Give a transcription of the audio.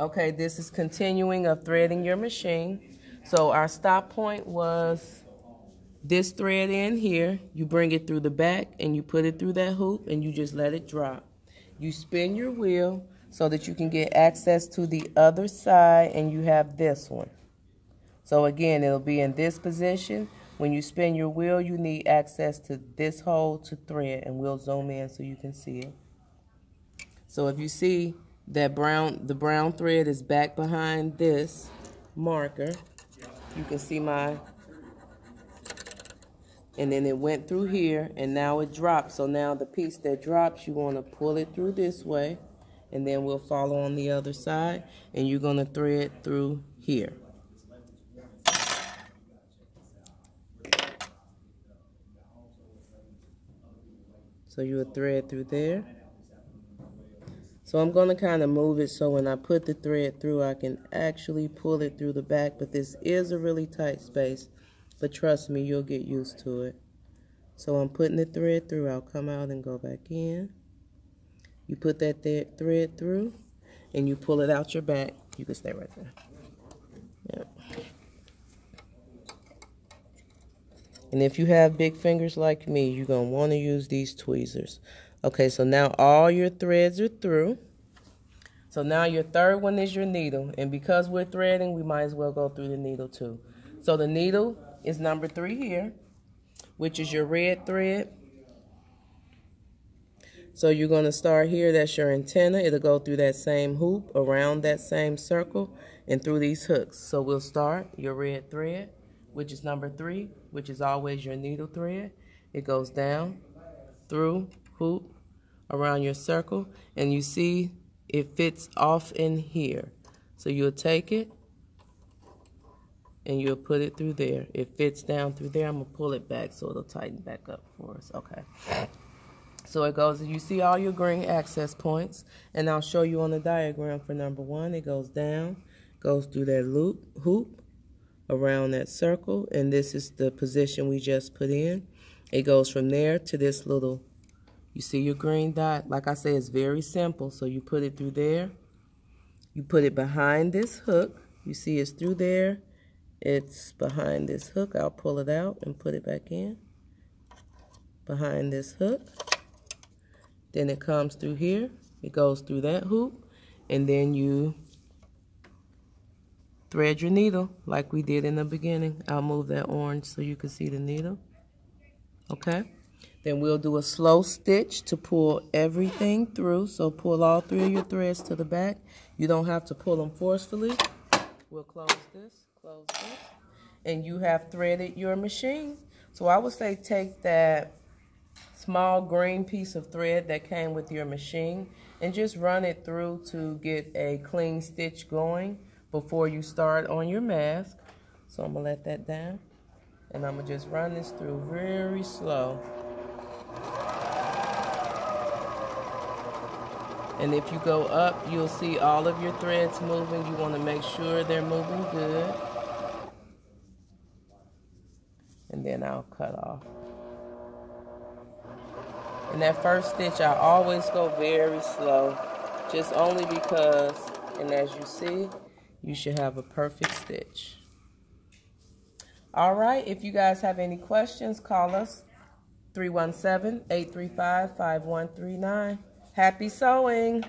Okay, this is continuing of threading your machine. So our stop point was this thread in here. You bring it through the back and you put it through that hoop and you just let it drop. You spin your wheel so that you can get access to the other side and you have this one. So again, it'll be in this position. When you spin your wheel, you need access to this hole to thread and we'll zoom in so you can see it. So if you see that brown, the brown thread is back behind this marker. You can see my, and then it went through here and now it drops. So now the piece that drops, you want to pull it through this way and then we'll follow on the other side and you're going to thread through here. So you would thread through there. So I'm going to kind of move it so when I put the thread through, I can actually pull it through the back. But this is a really tight space. But trust me, you'll get used to it. So I'm putting the thread through. I'll come out and go back in. You put that thread through and you pull it out your back. You can stay right there. Yep. And if you have big fingers like me, you're going to want to use these tweezers. Okay, so now all your threads are through. So now your third one is your needle. And because we're threading, we might as well go through the needle too. So the needle is number three here, which is your red thread. So you're going to start here. That's your antenna. It'll go through that same hoop, around that same circle, and through these hooks. So we'll start your red thread, which is number three, which is always your needle thread. It goes down, through, hoop, around your circle, and you see it fits off in here. So you'll take it, and you'll put it through there. It fits down through there. I'm going to pull it back so it'll tighten back up for us. Okay. So it goes, you see all your green access points, and I'll show you on the diagram for number one. It goes down, goes through that loop, hoop, around that circle, and this is the position we just put in. It goes from there to this little, you see your green dot? Like I say, it's very simple. So you put it through there. You put it behind this hook. You see it's through there. It's behind this hook. I'll pull it out and put it back in. Behind this hook. Then it comes through here. It goes through that hoop. And then you thread your needle like we did in the beginning. I'll move that orange so you can see the needle. Okay. Then we'll do a slow stitch to pull everything through. So pull all three of your threads to the back. You don't have to pull them forcefully. We'll close this, close this. And you have threaded your machine. So I would say take that small green piece of thread that came with your machine and just run it through to get a clean stitch going before you start on your mask. So I'm to let that down and I'm to just run this through very slow. And if you go up, you'll see all of your threads moving. You want to make sure they're moving good. And then I'll cut off. And that first stitch, I always go very slow, just only because, and as you see, you should have a perfect stitch. All right, if you guys have any questions, call us 317-835-5139. Happy sewing!